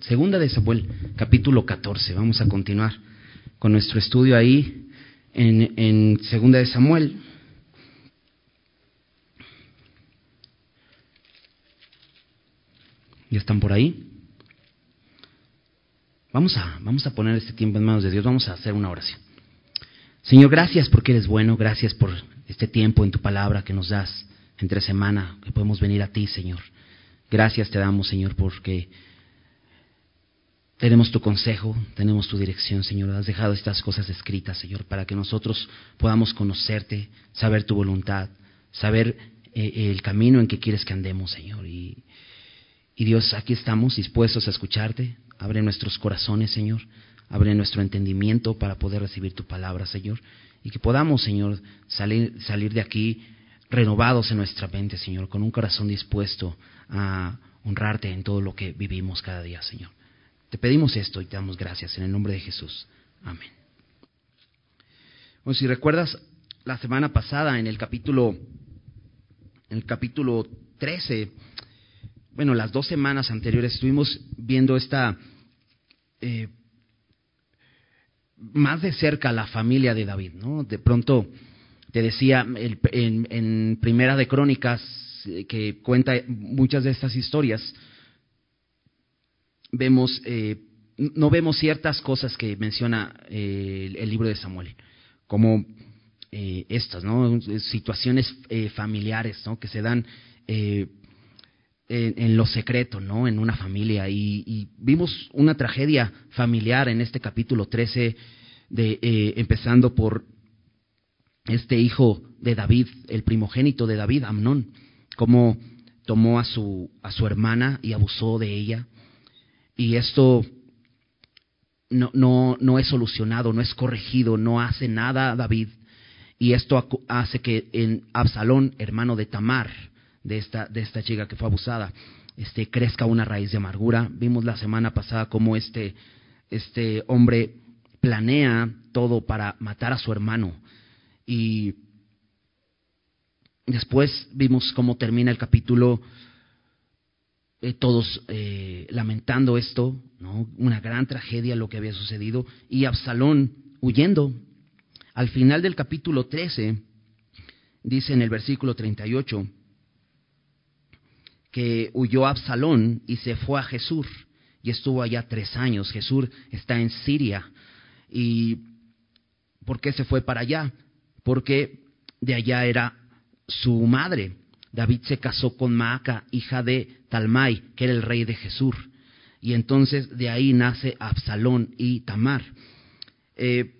segunda de Samuel, capítulo 14. Vamos a continuar con nuestro estudio ahí en, segunda de Samuel. ¿Ya están por ahí? Vamos a, vamos a poner este tiempo en manos de Dios, vamos a hacer una oración. Señor, gracias porque eres bueno, gracias por este tiempo en tu palabra que nos das entre semana, que podemos venir a ti, Señor. Gracias te damos, Señor, porque tenemos tu consejo, tenemos tu dirección, Señor. Has dejado estas cosas escritas, Señor, para que nosotros podamos conocerte, saber tu voluntad, saber eh, el camino en que quieres que andemos, Señor. Y, Dios, aquí estamos dispuestos a escucharte. Abre nuestros corazones, Señor. Abre nuestro entendimiento para poder recibir tu palabra, Señor. Y que podamos, Señor, salir de aquí renovados en nuestra mente, Señor, con un corazón dispuesto a honrarte en todo lo que vivimos cada día, Señor. Te pedimos esto y te damos gracias en el nombre de Jesús. Amén. Bueno, si recuerdas la semana pasada en el capítulo en el capítulo 13, bueno, las dos semanas anteriores estuvimos viendo esta eh, más de cerca la familia de David, ¿no? De pronto te decía en, Primera de Crónicas, eh, que cuenta muchas de estas historias, vemos, eh, no vemos ciertas cosas que menciona eh, el, libro de Samuel, como estas, ¿no? Situaciones familiares, ¿no? Que se dan en, lo secreto, ¿no? En una familia. Y, vimos una tragedia familiar en este capítulo 13, de, empezando por este hijo de David, el primogénito de David, Amnón, cómo tomó a su, a su hermana y abusó de ella. Y esto no, no, no es solucionado, no es corregido, no hace nada David. Y esto hace que en Absalón, hermano de Tamar, de esta, de esta chica que fue abusada, este, crezca una raíz de amargura. Vimos la semana pasada cómo este, este hombre planea todo para matar a su hermano y después vimos cómo termina el capítulo, eh, todos eh, lamentando esto, una gran tragedia lo que había sucedido, y Absalón huyendo. Al final del capítulo 13, dice en el versículo 38, que huyó Absalón y se fue a Jesús y estuvo allá tres años. Jesús está en Siria. ¿Y por qué se fue para allá? porque de allá era su madre. David se casó con Maaca, hija de Talmai, que era el rey de Jesús. Y entonces de ahí nace Absalón y Tamar. Eh,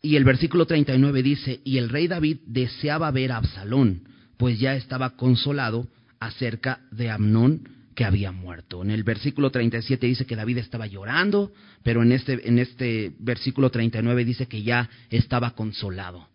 y el versículo 39 dice, y el rey David deseaba ver a Absalón, pues ya estaba consolado acerca de Amnón, que había muerto. En el versículo 37 dice que David estaba llorando, pero en este, en este versículo 39 dice que ya estaba consolado.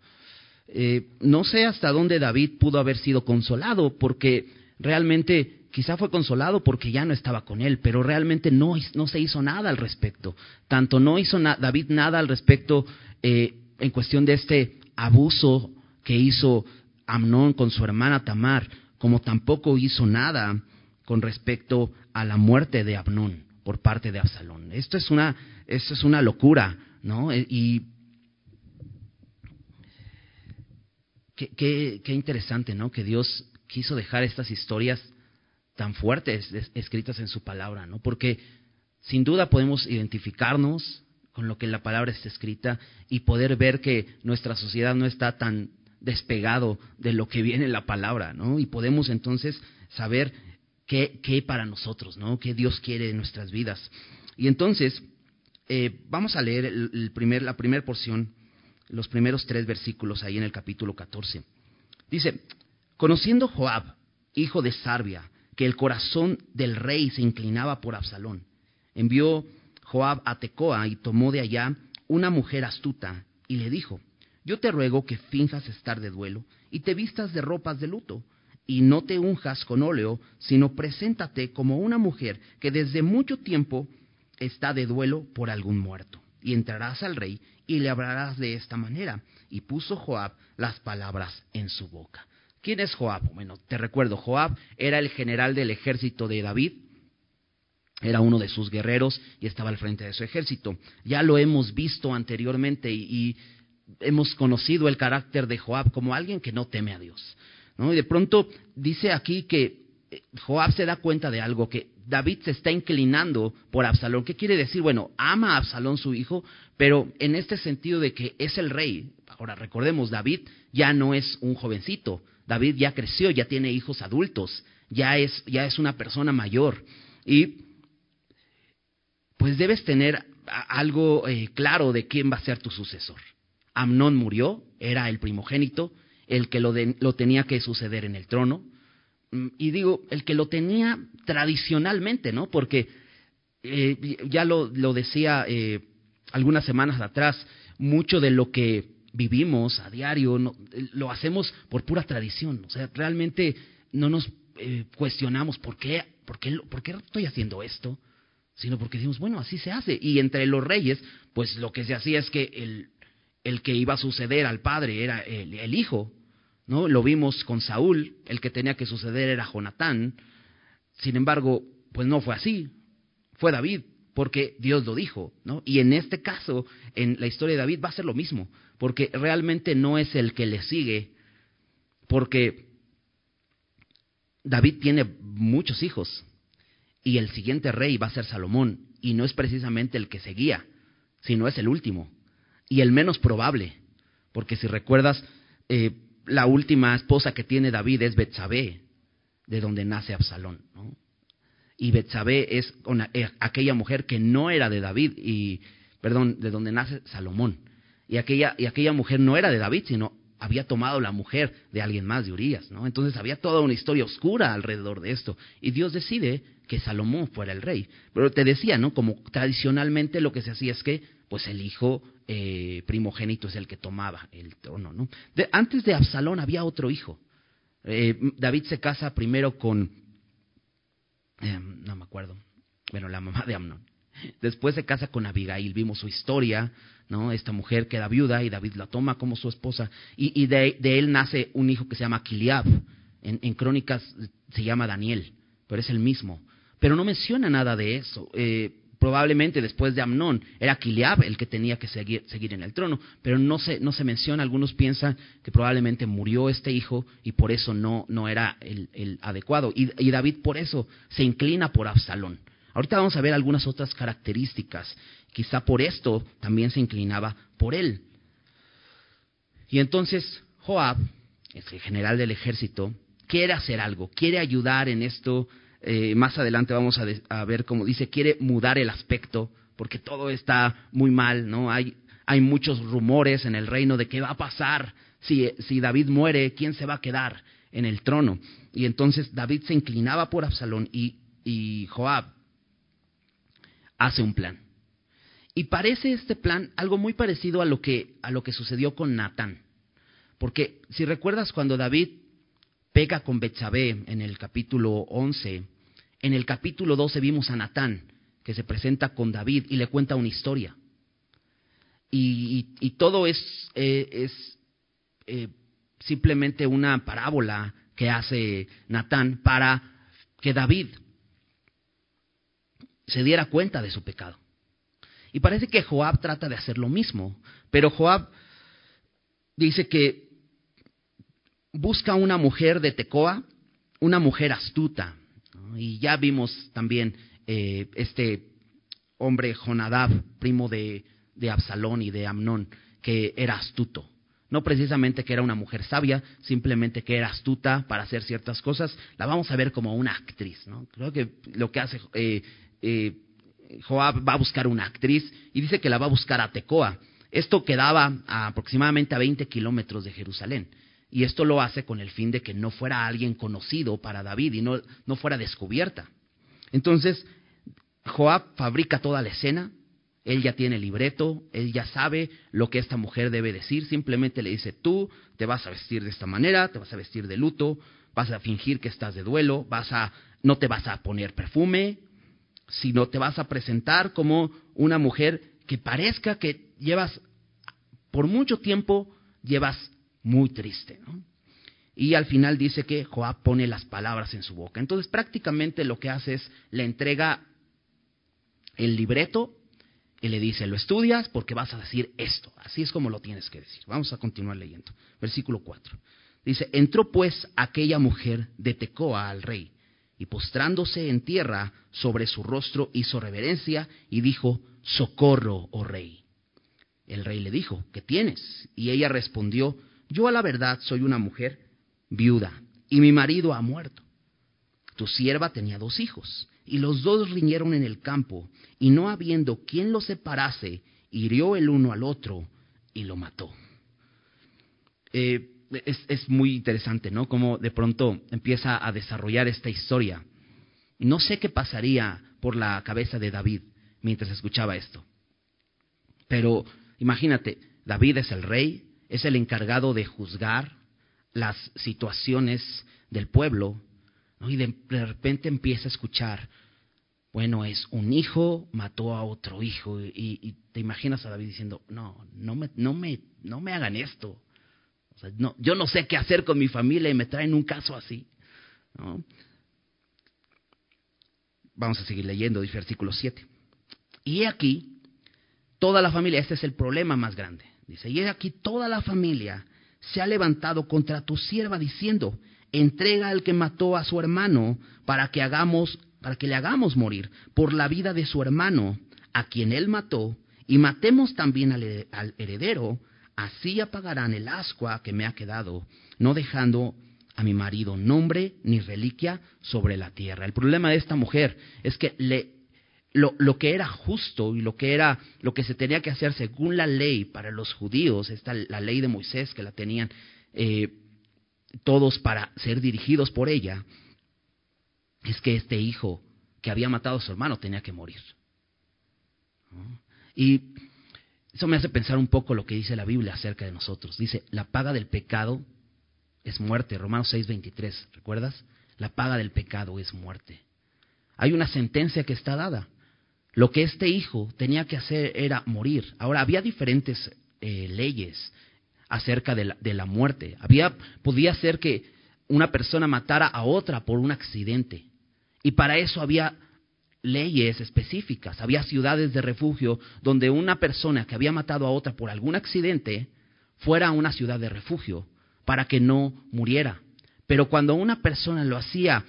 Eh, no sé hasta dónde David pudo haber sido consolado, porque realmente quizá fue consolado porque ya no estaba con él, pero realmente no, no se hizo nada al respecto. Tanto no hizo David nada al respecto eh, en cuestión de este abuso que hizo Amnón con su hermana Tamar, como tampoco hizo nada con respecto a la muerte de Abnón por parte de Absalón. Esto es una, esto es una locura, ¿no? E, y qué, qué, interesante, ¿no? Que Dios quiso dejar estas historias tan fuertes escritas en su palabra, ¿no? Porque sin duda podemos identificarnos con lo que la palabra está escrita y poder ver que nuestra sociedad no está tan despegado de lo que viene en la palabra, ¿no? Y podemos entonces saber qué, para nosotros, ¿no? ¿Qué Dios quiere en nuestras vidas? Y entonces, eh, vamos a leer el, primer, la primera porción, los primeros tres versículos ahí en el capítulo 14. Dice, conociendo Joab, hijo de Sarbia, que el corazón del rey se inclinaba por Absalón, envió Joab a Tecoa y tomó de allá una mujer astuta y le dijo, yo te ruego que finjas estar de duelo y te vistas de ropas de luto y no te unjas con óleo, sino preséntate como una mujer que desde mucho tiempo está de duelo por algún muerto. Y entrarás al rey y le hablarás de esta manera. Y puso Joab las palabras en su boca. ¿Quién es Joab? Bueno, te recuerdo, Joab era el general del ejército de David, era uno de sus guerreros y estaba al frente de su ejército. Ya lo hemos visto anteriormente y, hemos conocido el carácter de Joab como alguien que no teme a Dios. Y de pronto dice aquí que eh, Joab se da cuenta de algo, que David se está inclinando por Absalón. ¿Qué quiere decir? Bueno, ama a Absalón su hijo, pero en este sentido de que es el rey. Ahora recordemos, David ya no es un jovencito, David ya creció, ya tiene hijos adultos, ya es, ya es una persona mayor. Y pues debes tener algo eh, claro de quién va a ser tu sucesor. Amnón murió, era el primogénito, el que lo, lo tenía que suceder en el trono. Mm, y digo, el que lo tenía tradicionalmente, ¿no? Porque eh, ya lo, lo decía eh, algunas semanas atrás, mucho de lo que vivimos a diario no, lo hacemos por pura tradición. O sea, realmente no nos eh, cuestionamos por qué, por, qué, por qué estoy haciendo esto, sino porque decimos, bueno, así se hace. Y entre los reyes, pues lo que se hacía es que el, el que iba a suceder al padre era el hijo, ¿no? Lo vimos con Saúl, el que tenía que suceder era Jonatán. Sin embargo, pues no fue así. Fue David, porque Dios lo dijo, ¿no? Y en este caso, en la historia de David va a ser lo mismo, porque realmente no es el que le sigue, porque David tiene muchos hijos y el siguiente rey va a ser Salomón y no es precisamente el que seguía, sino es el último y el menos probable, porque si recuerdas, eh, la última esposa que tiene David es Betsabé, de donde nace Absalón. ¿no? Y Betsabé es eh, aquella mujer que no era de David, y, perdón, de donde nace Salomón. Y aquella, y aquella mujer no era de David, sino había tomado la mujer de alguien más, de Urias. ¿no? Entonces había toda una historia oscura alrededor de esto. Y Dios decide que Salomón fuera el rey. Pero te decía, ¿no? Como tradicionalmente lo que se hacía es que, pues el hijo eh, primogénito es el que tomaba el trono. ¿no? antes de Absalón había otro hijo. Eh, David se casa primero con, eh, no me acuerdo, bueno, la mamá de Amnón. Después se casa con Abigail, vimos su historia, ¿no? Esta mujer queda viuda y David la toma como su esposa. Y, de, él nace un hijo que se llama Kiliab. En, en, Crónicas se llama Daniel, pero es el mismo. Pero no menciona nada de eso. Eh, probablemente después de Amnón era Kiliab el que tenía que seguir, seguir en el trono, pero no se, no se menciona, algunos piensan que probablemente murió este hijo y por eso no, no era el, adecuado. Y, y, David por eso se inclina por Absalón. Ahorita vamos a ver algunas otras características. Quizá por esto también se inclinaba por él. Y entonces Joab, el general del ejército, quiere hacer algo, quiere ayudar en esto eh, más adelante vamos a, ver cómo dice, quiere mudar el aspecto, porque todo está muy mal, ¿no? Hay, hay muchos rumores en el reino de qué va a pasar si, si David muere, quién se va a quedar en el trono. Y entonces David se inclinaba por Absalón y, y Joab hace un plan. Y parece este plan algo muy parecido a lo que, a lo que sucedió con Natán. Porque si recuerdas cuando David pega con Betsabé en el capítulo 11. En el capítulo 12 vimos a Natán, que se presenta con David y le cuenta una historia. Y, todo es, eh, eh, simplemente una parábola que hace Natán para que David se diera cuenta de su pecado. Y parece que Joab trata de hacer lo mismo, pero Joab dice que busca una mujer de Tecoa, una mujer astuta. Y ya vimos también eh, este hombre Jonadab, primo de, de Absalón y de Amnón, que era astuto. No precisamente que era una mujer sabia, simplemente que era astuta para hacer ciertas cosas. La vamos a ver como una actriz. ¿no? Creo que lo que hace eh, eh, Joab va a buscar una actriz y dice que la va a buscar a Tecoa. Esto quedaba aproximadamente a 20 kilómetros de Jerusalén. Y esto lo hace con el fin de que no fuera alguien conocido para David y no, no fuera descubierta. Entonces, Joab fabrica toda la escena, él ya tiene el libreto, él ya sabe lo que esta mujer debe decir, simplemente le dice, tú te vas a vestir de esta manera, te vas a vestir de luto, vas a fingir que estás de duelo, vas a, no te vas a poner perfume, sino te vas a presentar como una mujer que parezca que llevas, por mucho tiempo, llevas muy triste. ¿no? y al final dice que Joab pone las palabras en su boca. Entonces prácticamente lo que hace es le entrega el libreto y le dice, lo estudias porque vas a decir esto. Así es como lo tienes que decir. Vamos a continuar leyendo. Versículo 4. Dice, entró pues aquella mujer de Tecoa al rey, y postrándose en tierra sobre su rostro hizo reverencia y dijo, socorro, oh rey. El rey le dijo, ¿qué tienes? Y ella respondió, yo a la verdad soy una mujer viuda, y mi marido ha muerto. Tu sierva tenía dos hijos, y los dos riñeron en el campo, y no habiendo quien los separase, hirió el uno al otro y lo mató. Eh, es, muy interesante, ¿no? Como de pronto empieza a desarrollar esta historia. No sé qué pasaría por la cabeza de David mientras escuchaba esto. Pero imagínate, David es el rey, es el encargado de juzgar las situaciones del pueblo, y de, repente empieza a escuchar, bueno, es un hijo mató a otro hijo, y, te imaginas a David diciendo, no, no me, no me, no me hagan esto, no, yo no sé qué hacer con mi familia y me traen un caso así. Vamos a seguir leyendo, dice versículo 7. Y aquí, toda la familia, este es el problema más grande. Dice, y aquí toda la familia se ha levantado contra tu sierva diciendo, entrega al que mató a su hermano para que hagamos, para que le hagamos morir por la vida de su hermano, a quien él mató, y matemos también al, al heredero, así apagarán el ascua que me ha quedado, no dejando a mi marido nombre ni reliquia sobre la tierra. El problema de esta mujer es que le, lo, lo, que era justo y lo que era lo que se tenía que hacer según la ley para los judíos, esta, la ley de Moisés que la tenían eh, todos para ser dirigidos por ella, es que este hijo que había matado a su hermano tenía que morir. Y eso me hace pensar un poco lo que dice la Biblia acerca de nosotros. Dice, la paga del pecado es muerte. Romanos 6:23, ¿recuerdas? La paga del pecado es muerte. Hay una sentencia que está dada. Lo que este hijo tenía que hacer era morir. Ahora, había diferentes eh, leyes acerca de la, de la muerte. Había, podía ser que una persona matara a otra por un accidente. Y para eso había leyes específicas. Había ciudades de refugio donde una persona que había matado a otra por algún accidente fuera a una ciudad de refugio para que no muriera. Pero cuando una persona lo hacía,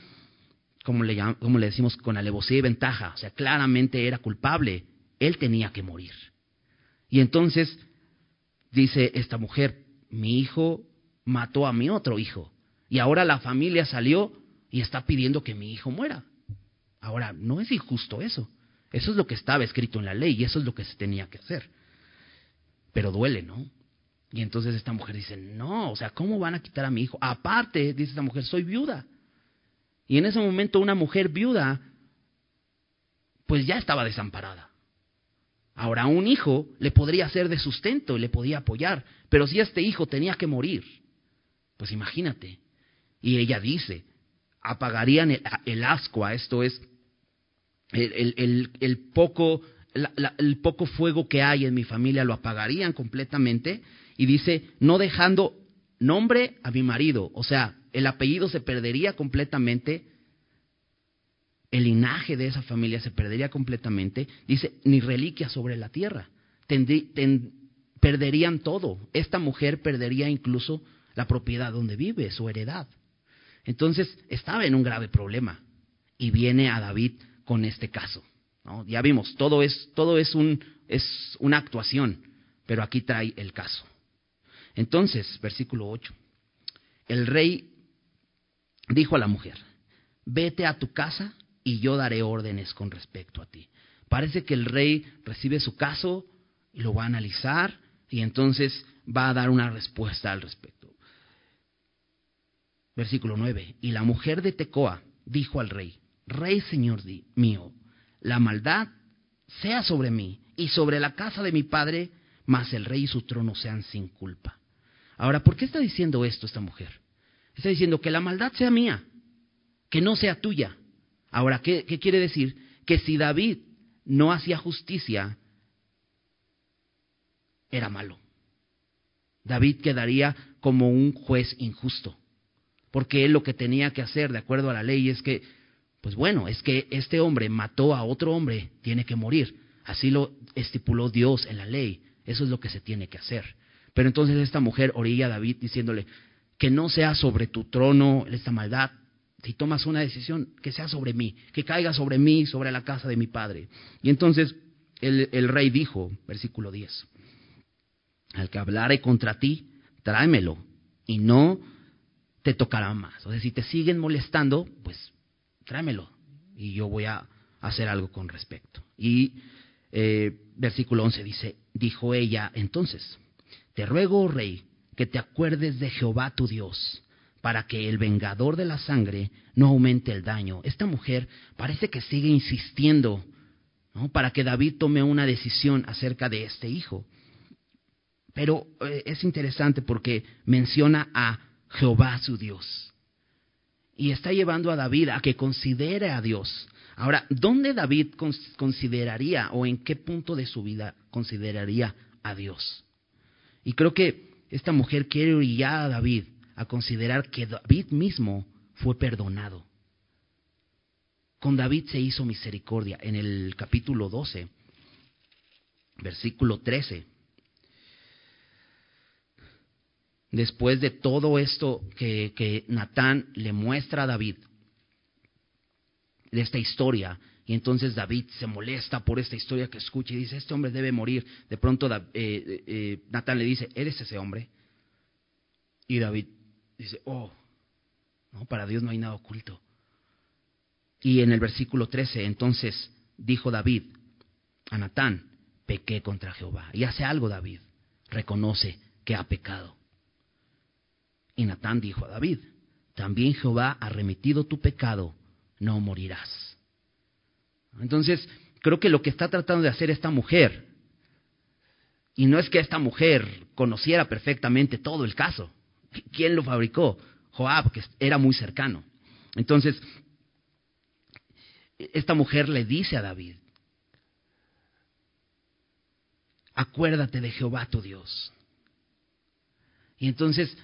como le, decimos, con alevosía y ventaja, o sea, claramente era culpable, él tenía que morir. Y entonces dice esta mujer, mi hijo mató a mi otro hijo. Y ahora la familia salió y está pidiendo que mi hijo muera. Ahora, no es injusto eso. Eso es lo que estaba escrito en la ley y eso es lo que se tenía que hacer. Pero duele, ¿no? Y entonces esta mujer dice, no, o sea, ¿cómo van a quitar a mi hijo? Aparte, dice esta mujer, soy viuda. Y en ese momento una mujer viuda, pues ya estaba desamparada. Ahora un hijo le podría ser de sustento y le podía apoyar, pero si este hijo tenía que morir, pues imagínate. Y ella dice, apagarían el, ascua, esto es el, poco, el poco fuego que hay en mi familia, lo apagarían completamente. Y dice, no dejando nombre a mi marido, o sea, el apellido se perdería completamente, el linaje de esa familia se perdería completamente, dice, ni reliquia sobre la tierra, perderían todo, esta mujer perdería incluso la propiedad donde vive, su heredad. Entonces estaba en un grave problema y viene a David con este caso. Ya vimos, todo es, todo es, un, es una actuación, pero aquí trae el caso. Entonces, versículo 8, el rey dijo a la mujer, vete a tu casa y yo daré órdenes con respecto a ti. Parece que el rey recibe su caso y lo va a analizar y entonces va a dar una respuesta al respecto. Versículo 9. Y la mujer de Tecoa dijo al rey, Rey Señor mío, la maldad sea sobre mí y sobre la casa de mi padre, mas el rey y su trono sean sin culpa. Ahora, ¿por qué está diciendo esto esta mujer? Está diciendo que la maldad sea mía, que no sea tuya. Ahora, ¿qué, quiere decir? Que si David no hacía justicia, era malo. David quedaría como un juez injusto. porque él lo que tenía que hacer de acuerdo a la ley es que, pues bueno, es que este hombre mató a otro hombre, tiene que morir. Así lo estipuló Dios en la ley. Eso es lo que se tiene que hacer. Pero entonces esta mujer orilla a David diciéndole, que no sea sobre tu trono esta maldad. Si tomas una decisión, que sea sobre mí, que caiga sobre mí, sobre la casa de mi padre. Y entonces el, rey dijo, versículo 10, al que hablare contra ti, tráemelo y no te tocará más. O sea, si te siguen molestando, pues tráemelo y yo voy a hacer algo con respecto. Y eh, versículo 11 dice, dijo ella entonces, te ruego, rey, que te acuerdes de Jehová tu Dios, para que el vengador de la sangre no aumente el daño. Esta mujer parece que sigue insistiendo ¿no? para que David tome una decisión acerca de este hijo. Pero eh, es interesante porque menciona a Jehová su Dios. Y está llevando a David a que considere a Dios. Ahora, ¿dónde David consideraría o en qué punto de su vida consideraría a Dios? Y creo que esta mujer quiere orillar a David a considerar que David mismo fue perdonado. Con David se hizo misericordia. En el capítulo 12, versículo 13, después de todo esto que, que Natán le muestra a David, de esta historia, y entonces David se molesta por esta historia que escucha y dice, este hombre debe morir. De pronto eh, eh, Natán le dice, ¿eres ese hombre? Y David dice, oh, no, para Dios no hay nada oculto. Y en el versículo 13, entonces dijo David a Natán, pequé contra Jehová. Y hace algo David, reconoce que ha pecado. Y Natán dijo a David, también Jehová ha remitido tu pecado, no morirás. Entonces, creo que lo que está tratando de hacer esta mujer, y no es que esta mujer conociera perfectamente todo el caso, ¿quién lo fabricó? Joab, que era muy cercano. Entonces, esta mujer le dice a David, acuérdate de Jehová tu Dios. Y entonces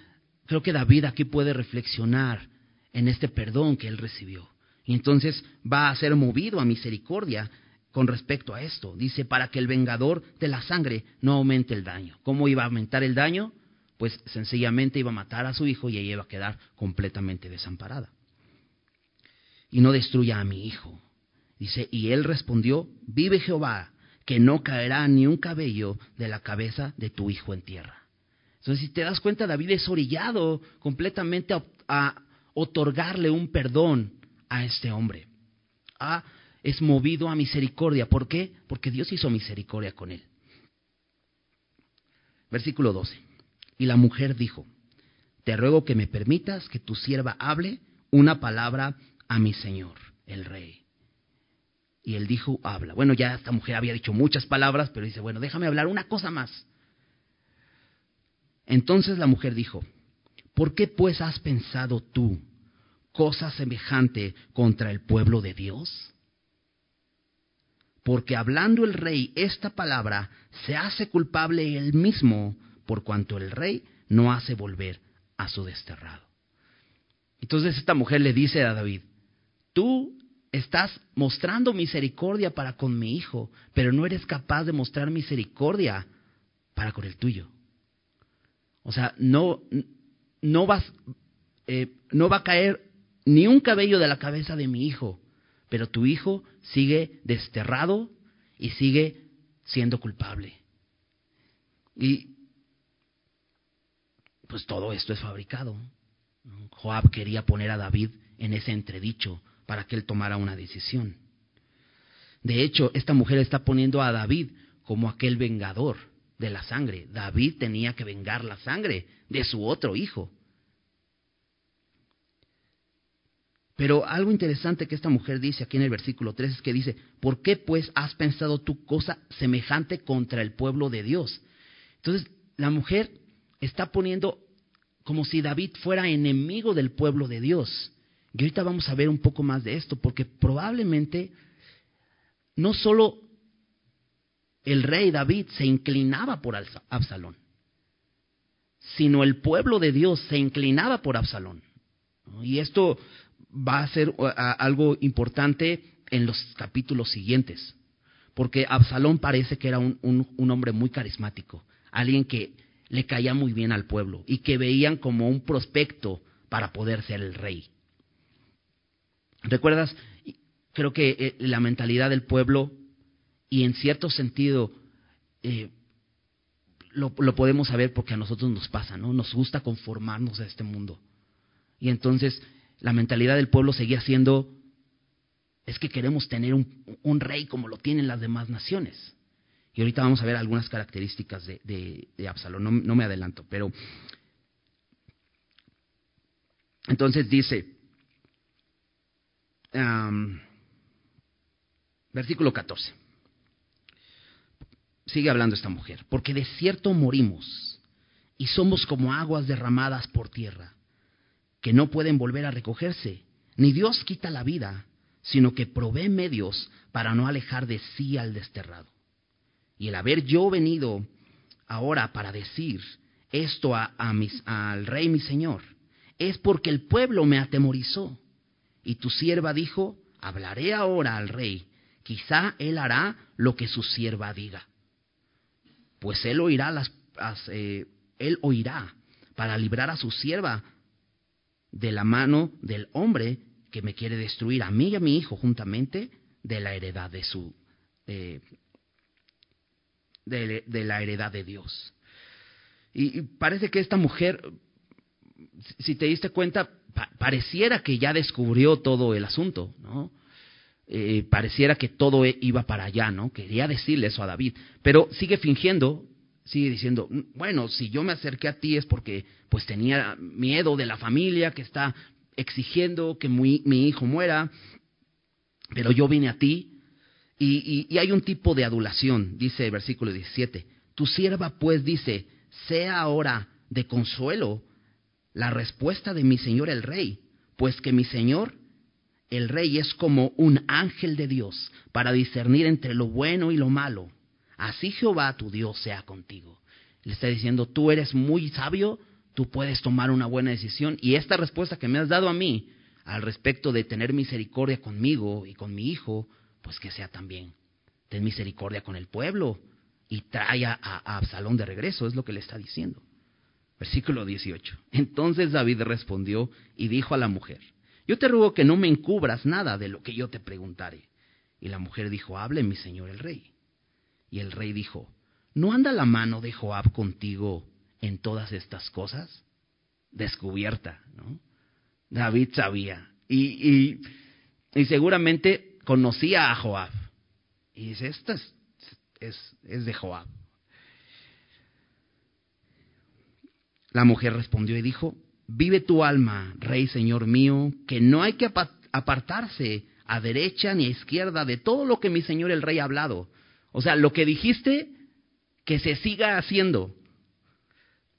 Creo que David aquí puede reflexionar en este perdón que él recibió. Y entonces va a ser movido a misericordia con respecto a esto. Dice, para que el vengador de la sangre no aumente el daño. ¿Cómo iba a aumentar el daño? Pues sencillamente iba a matar a su hijo y ella iba a quedar completamente desamparada. Y no destruya a mi hijo. Dice, y él respondió, vive Jehová, que no caerá ni un cabello de la cabeza de tu hijo en tierra. Entonces, si te das cuenta, David es orillado completamente a, otorgarle un perdón a este hombre. Ah, es movido a misericordia. ¿Por qué? Porque Dios hizo misericordia con él. Versículo 12. Y la mujer dijo, te ruego que me permitas que tu sierva hable una palabra a mi señor, el rey. Y él dijo, habla. Bueno, ya esta mujer había dicho muchas palabras, pero dice, bueno, déjame hablar una cosa más. Entonces la mujer dijo, ¿por qué pues has pensado tú cosa semejante contra el pueblo de Dios? Porque hablando el rey esta palabra, se hace culpable él mismo, por cuanto el rey no hace volver a su desterrado. Entonces esta mujer le dice a David, tú estás mostrando misericordia para con mi hijo, pero no eres capaz de mostrar misericordia para con el tuyo. O sea, no, no, vas, eh, no va a caer ni un cabello de la cabeza de mi hijo, pero tu hijo sigue desterrado y sigue siendo culpable. Y pues todo esto es fabricado. Joab quería poner a David en ese entredicho para que él tomara una decisión. De hecho, esta mujer está poniendo a David como aquel vengador de la sangre. David tenía que vengar la sangre de su otro hijo. Pero algo interesante que esta mujer dice aquí en el versículo 3 es que dice, ¿por qué pues has pensado tú cosa semejante contra el pueblo de Dios? Entonces, la mujer está poniendo como si David fuera enemigo del pueblo de Dios. Y ahorita vamos a ver un poco más de esto, porque probablemente no solo el rey David se inclinaba por Absalón, sino el pueblo de Dios se inclinaba por Absalón. Y esto va a ser algo importante en los capítulos siguientes, porque Absalón parece que era un, un hombre muy carismático, alguien que le caía muy bien al pueblo y que veían como un prospecto para poder ser el rey. ¿Recuerdas? Creo que eh, la mentalidad del pueblo y en cierto sentido eh, lo, podemos saber porque a nosotros nos pasa, ¿no? Nos gusta conformarnos a este mundo. Y entonces la mentalidad del pueblo seguía siendo, es que queremos tener un, rey como lo tienen las demás naciones. Y ahorita vamos a ver algunas características de, de, Absalón, no, me adelanto, pero entonces dice, versículo 14 sigue hablando esta mujer, porque de cierto morimos y somos como aguas derramadas por tierra, que no pueden volver a recogerse, ni Dios quita la vida, sino que provee medios para no alejar de sí al desterrado. Y el haber yo venido ahora para decir esto a, al rey mi señor, es porque el pueblo me atemorizó. Y tu sierva dijo, hablaré ahora al rey, quizá él hará lo que su sierva diga pues él oirá, las, eh, él oirá para librar a su sierva de la mano del hombre que me quiere destruir a mí y a mi hijo juntamente de la heredad de su de, la heredad de Dios. Y, parece que esta mujer, si te diste cuenta, pareciera que ya descubrió todo el asunto, ¿no? Eh, pareciera que todo e, iba para allá, ¿no? Quería decirle eso a David, pero sigue fingiendo, sigue diciendo, mm, bueno, si yo me acerqué a ti es porque pues tenía miedo de la familia que está exigiendo que mi, hijo muera, pero yo vine a ti y, y hay un tipo de adulación, dice el versículo 17, tu sierva pues dice, sea ahora de consuelo la respuesta de mi señor el rey, pues que mi señor el rey es como un ángel de Dios para discernir entre lo bueno y lo malo. Así Jehová tu Dios sea contigo. Le está diciendo, tú eres muy sabio, tú puedes tomar una buena decisión. Y esta respuesta que me has dado a mí al respecto de tener misericordia conmigo y con mi hijo, pues que sea también. Ten misericordia con el pueblo y trae a, Absalón de regreso, es lo que le está diciendo. Versículo 18. Entonces David respondió y dijo a la mujer, yo te ruego que no me encubras nada de lo que yo te preguntare. Y la mujer dijo, hable mi señor el rey. Y el rey dijo, ¿no anda la mano de Joab contigo en todas estas cosas? Descubierta, ¿no? David sabía. Y, y, seguramente conocía a Joab. Y dice, esta es, es, es de Joab. La mujer respondió y dijo, Vive tu alma, Rey Señor mío, que no hay que apartarse a derecha ni a izquierda de todo lo que mi Señor el Rey ha hablado. O sea, lo que dijiste, que se siga haciendo.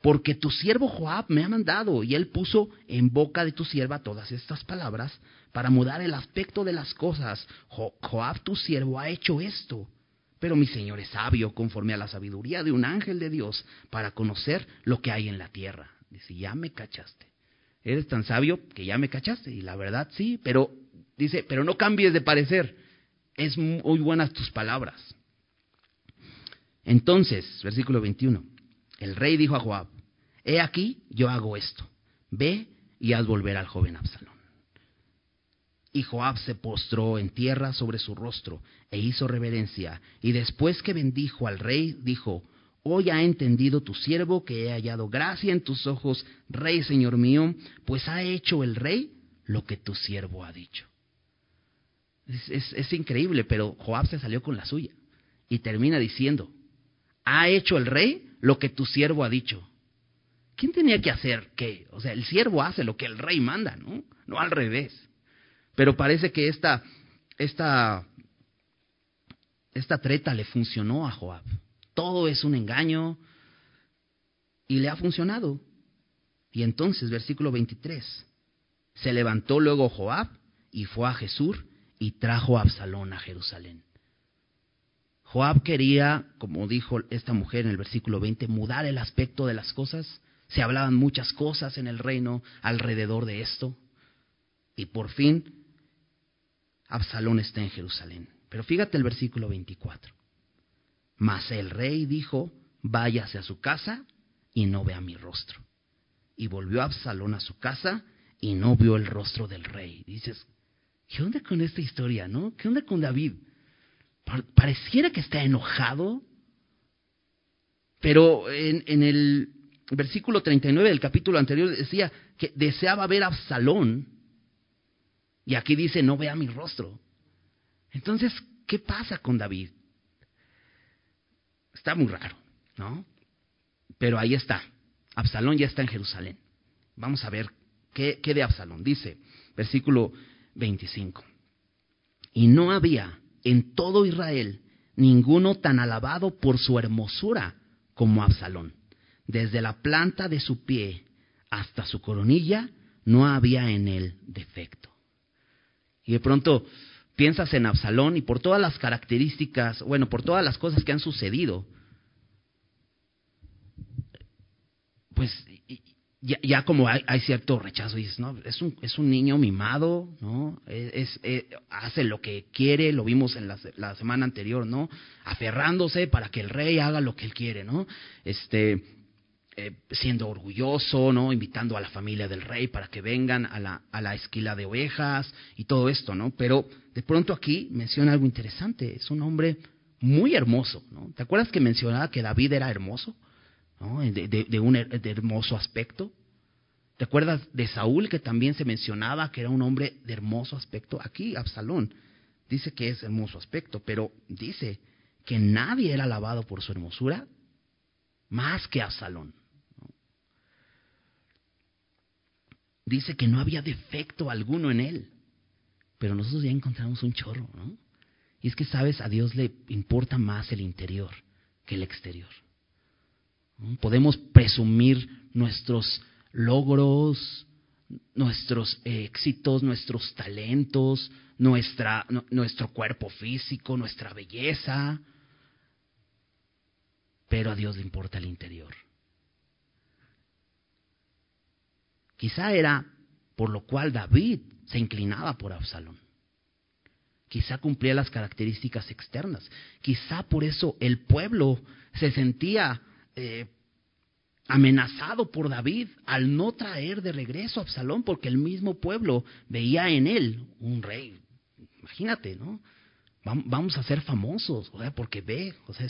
Porque tu siervo Joab me ha mandado y él puso en boca de tu sierva todas estas palabras para mudar el aspecto de las cosas. Joab tu siervo ha hecho esto. Pero mi Señor es sabio conforme a la sabiduría de un ángel de Dios para conocer lo que hay en la tierra. Dice, ya me cachaste. Eres tan sabio que ya me cachaste. Y la verdad sí, pero dice, pero no cambies de parecer. Es muy buenas tus palabras. Entonces, versículo 21, el rey dijo a Joab, he aquí, yo hago esto. Ve y haz volver al joven Absalón. Y Joab se postró en tierra sobre su rostro e hizo reverencia. Y después que bendijo al rey, dijo, Hoy ha entendido tu siervo que he hallado gracia en tus ojos, rey señor mío, pues ha hecho el rey lo que tu siervo ha dicho. Es, increíble, pero Joab se salió con la suya y termina diciendo, ha hecho el rey lo que tu siervo ha dicho. ¿Quién tenía que hacer qué? O sea, el siervo hace lo que el rey manda, ¿no? No al revés. Pero parece que esta, esta, esta treta le funcionó a Joab todo es un engaño. Y le ha funcionado. Y entonces, versículo 23, se levantó luego Joab y fue a Jesús y trajo a Absalón a Jerusalén. Joab quería, como dijo esta mujer en el versículo 20, mudar el aspecto de las cosas. Se hablaban muchas cosas en el reino alrededor de esto. Y por fin, Absalón está en Jerusalén. Pero fíjate el versículo 24. Mas el rey dijo, váyase a su casa y no vea mi rostro. Y volvió Absalón a su casa y no vio el rostro del rey. Dices, ¿qué onda con esta historia, no? ¿Qué onda con David? Pareciera que está enojado, pero en, el versículo 39 del capítulo anterior decía que deseaba ver a Absalón, y aquí dice, no vea mi rostro. Entonces, ¿qué pasa con David? Está muy raro, ¿no? Pero ahí está. Absalón ya está en Jerusalén. Vamos a ver qué, qué de Absalón. Dice, versículo 25. Y no había en todo Israel ninguno tan alabado por su hermosura como Absalón. Desde la planta de su pie hasta su coronilla no había en él defecto. Y de pronto piensas en Absalón y por todas las características, bueno, por todas las cosas que han sucedido, pues ya, como hay, cierto rechazo, dices, no, es un, es un niño mimado, ¿no? Es, eh, hace lo que quiere, lo vimos en la, la, semana anterior, ¿no? Aferrándose para que el rey haga lo que él quiere, ¿no? Este, eh, siendo orgulloso, ¿no? Invitando a la familia del rey para que vengan a la, a la esquila de ovejas y todo esto, ¿no? Pero de pronto aquí menciona algo interesante, es un hombre muy hermoso, ¿no? ¿Te acuerdas que mencionaba que David era hermoso? De, un hermoso aspecto. ¿Te acuerdas de Saúl que también se mencionaba que era un hombre de hermoso aspecto? Aquí Absalón dice que es hermoso aspecto, pero dice que nadie era alabado por su hermosura más que Absalón. Dice que no había defecto alguno en él, pero nosotros ya encontramos un chorro, ¿no? Y es que, sabes, a Dios le importa más el interior que el exterior. Podemos presumir nuestros logros, nuestros éxitos, nuestros talentos, nuestra, nuestro cuerpo físico, nuestra belleza, pero a Dios le importa el interior. Quizá era por lo cual David se inclinaba por Absalón. Quizá cumplía las características externas. Quizá por eso el pueblo se sentía eh, amenazado por David al no traer de regreso a Absalón, porque el mismo pueblo veía en él un rey. Imagínate, ¿no? Vamos a ser famosos, o sea, porque ve, o sea,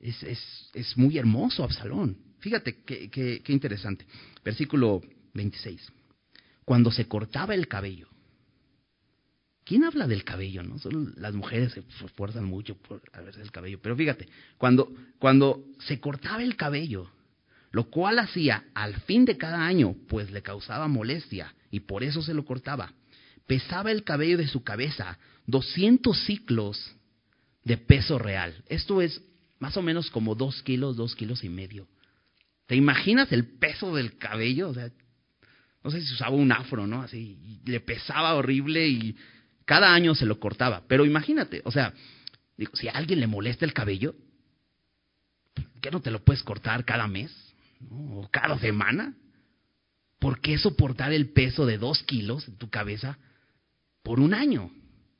es, es, es, muy hermoso Absalón. Fíjate qué, qué, qué interesante. Versículo 26. Cuando se cortaba el cabello, ¿Quién habla del cabello? No solo las mujeres se esfuerzan mucho por verse el cabello, pero fíjate, cuando, cuando se cortaba el cabello, lo cual hacía al fin de cada año, pues le causaba molestia y por eso se lo cortaba, pesaba el cabello de su cabeza 200 ciclos de peso real. Esto es más o menos como dos kilos, dos kilos y medio. ¿Te imaginas el peso del cabello? O sea, no sé si usaba un afro, ¿no? Así, le pesaba horrible y cada año se lo cortaba. Pero imagínate, o sea, digo, si a alguien le molesta el cabello, ¿qué no te lo puedes cortar cada mes? ¿O cada semana? ¿Por qué soportar el peso de dos kilos en tu cabeza por un año?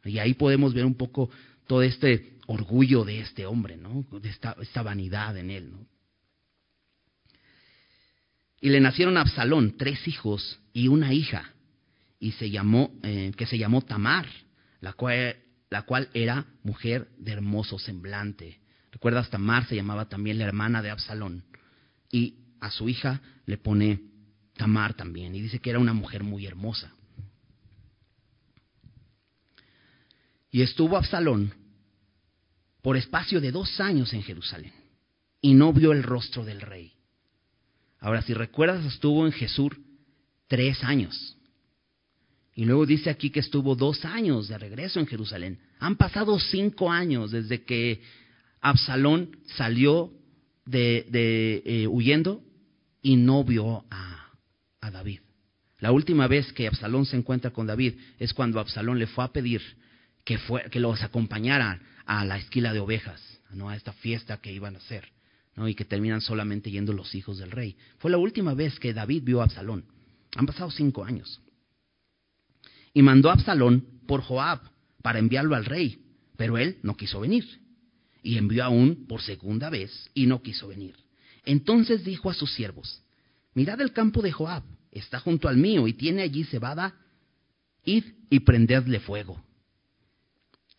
Y ahí podemos ver un poco todo este orgullo de este hombre, ¿no? De esta, esta vanidad en él, ¿no? Y le nacieron a Absalón tres hijos y una hija y se llamó, eh, que se llamó Tamar, la cual, la cual era mujer de hermoso semblante. ¿Recuerdas? Tamar se llamaba también la hermana de Absalón. Y a su hija le pone Tamar también. Y dice que era una mujer muy hermosa. Y estuvo Absalón por espacio de dos años en Jerusalén. Y no vio el rostro del rey. Ahora, si recuerdas, estuvo en Jesús tres años. Y luego dice aquí que estuvo dos años de regreso en Jerusalén. Han pasado cinco años desde que Absalón salió de, eh, huyendo y no vio a, David. La última vez que Absalón se encuentra con David es cuando Absalón le fue a pedir que, los acompañara a la esquila de ovejas, ¿no? a esta fiesta que iban a hacer, ¿no? y que terminan solamente yendo los hijos del rey. Fue la última vez que David vio a Absalón. Han pasado cinco años. Y mandó a Absalón por Joab para enviarlo al rey, pero él no quiso venir. Y envió aún por segunda vez y no quiso venir. Entonces dijo a sus siervos, mirad el campo de Joab, está junto al mío y tiene allí cebada, id y prendedle fuego.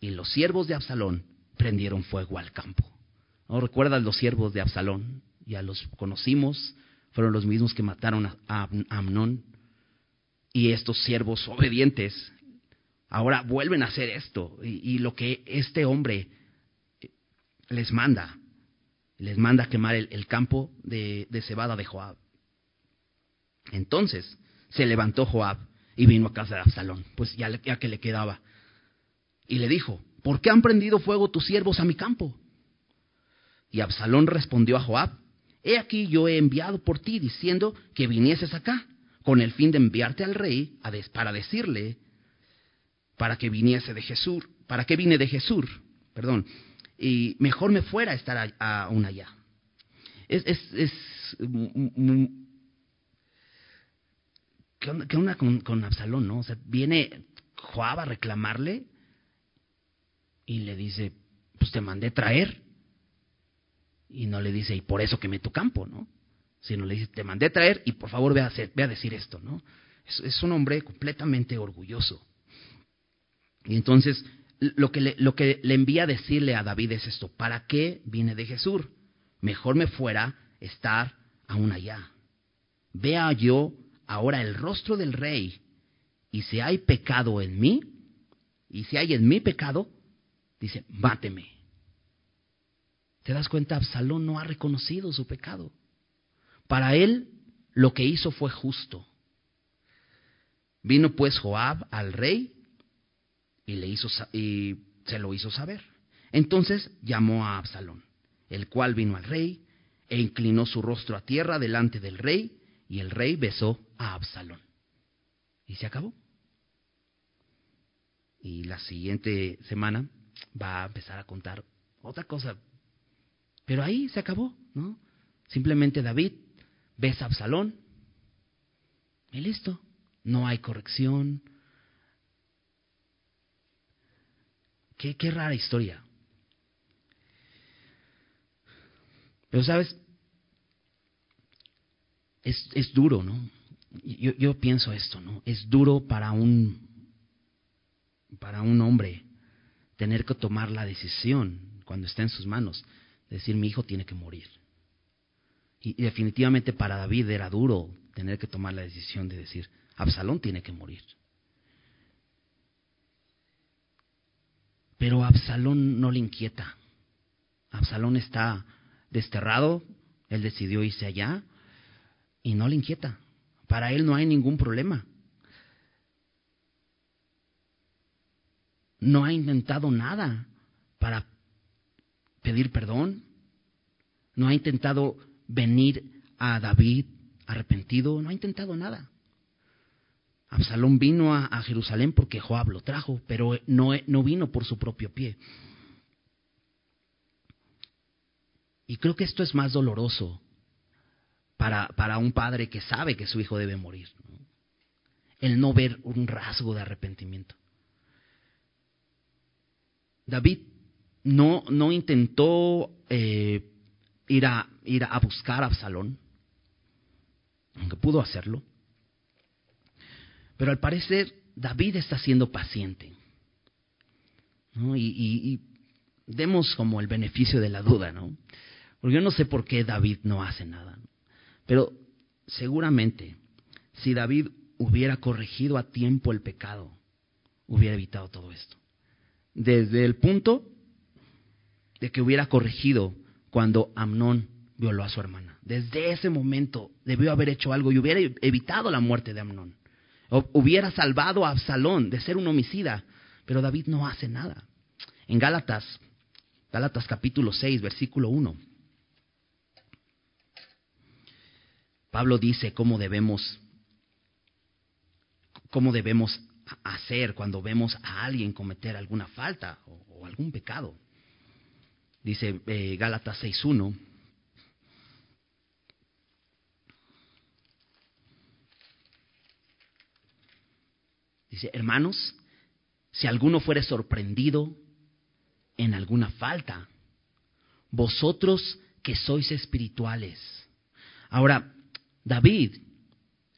Y los siervos de Absalón prendieron fuego al campo. ¿No recuerdas los siervos de Absalón? Ya los conocimos, fueron los mismos que mataron a, Amnón. Y estos siervos obedientes ahora vuelven a hacer esto. Y, lo que este hombre les manda, les manda a quemar el, campo de, cebada de Joab. Entonces se levantó Joab y vino a casa de Absalón, pues ya, ya que le quedaba. Y le dijo, ¿por qué han prendido fuego tus siervos a mi campo? Y Absalón respondió a Joab, He aquí yo he enviado por ti diciendo que vinieses acá, con el fin de enviarte al rey a para decirle para que viniese de Jesús, para que vine de Jesús, perdón, y mejor me fuera a estar aún allá. Es, es, es ¿qué onda, con, con, Absalón, no? O sea, viene Joab a reclamarle y le dice, pues te mandé traer. Y no le dice, y por eso quemé tu campo, ¿no? Sino le dice, te mandé traer y por favor ve a, a decir esto, ¿no? Es, es, un hombre completamente orgulloso. Y entonces lo que, le, lo que le envía a decirle a David es esto, ¿para qué vine de Jesús? Mejor me fuera estar aún allá. Vea yo ahora el rostro del rey, y si hay pecado en mí, y si hay en mí pecado, dice, máteme. ¿Te das cuenta? Absalón no ha reconocido su pecado. Para él lo que hizo fue justo. Vino pues Joab al rey y, le hizo, y se lo hizo saber. Entonces llamó a Absalón, el cual vino al rey e inclinó su rostro a tierra delante del rey y el rey besó a Absalón. Y se acabó. Y la siguiente semana va a empezar a contar otra cosa pero ahí se acabó, ¿no? Simplemente David besa a Absalón y listo. No hay corrección. Qué, qué rara historia. Pero sabes, es, es duro, ¿no? Yo, pienso esto, ¿no? Es duro para un, para un hombre tener que tomar la decisión cuando está en sus manos decir mi hijo tiene que morir. Y, definitivamente para David era duro tener que tomar la decisión de decir, Absalón tiene que morir. Pero Absalón no le inquieta. Absalón está desterrado, él decidió irse allá y no le inquieta. Para él no hay ningún problema. No ha intentado nada para pedir perdón, no ha intentado venir a David arrepentido, no ha intentado nada. Absalón vino a, Jerusalén porque Joab lo trajo, pero no, no vino por su propio pie. Y creo que esto es más doloroso para, para un padre que sabe que su hijo debe morir. El no ver un rasgo de arrepentimiento. David no, no intentó eh, ir, a, ir a buscar a Absalón, aunque pudo hacerlo. Pero al parecer David está siendo paciente. Y, demos como el beneficio de la duda, ¿no? Porque yo no sé por qué David no hace nada. Pero seguramente si David hubiera corregido a tiempo el pecado, hubiera evitado todo esto. Desde el punto de que hubiera corregido cuando Amnón violó a su hermana. Desde ese momento debió haber hecho algo y hubiera evitado la muerte de Amnón. Hubiera salvado a Absalón de ser un homicida, pero David no hace nada. En Gálatas, Gálatas capítulo 6, versículo 1, Pablo dice cómo debemos cómo debemos hacer cuando vemos a alguien cometer alguna falta o algún pecado. Dice eh, Gálatas 6.1. Dice, hermanos, si alguno fuere sorprendido en alguna falta, vosotros que sois espirituales. Ahora, David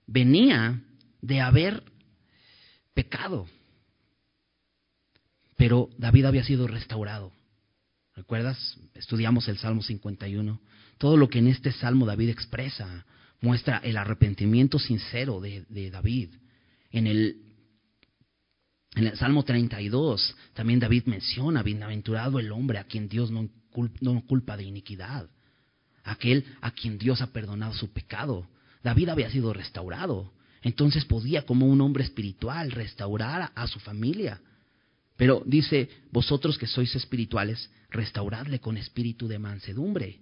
venía de haber pecado, pero David había sido restaurado. ¿Recuerdas? Estudiamos el Salmo 51. Todo lo que en este Salmo David expresa muestra el arrepentimiento sincero de, David. En el, Salmo 32 también David menciona, bienaventurado el hombre a quien Dios no, no culpa de iniquidad, aquel a quien Dios ha perdonado su pecado. David había sido restaurado, entonces podía como un hombre espiritual restaurar a, su familia. Pero dice, vosotros que sois espirituales, restauradle con espíritu de mansedumbre,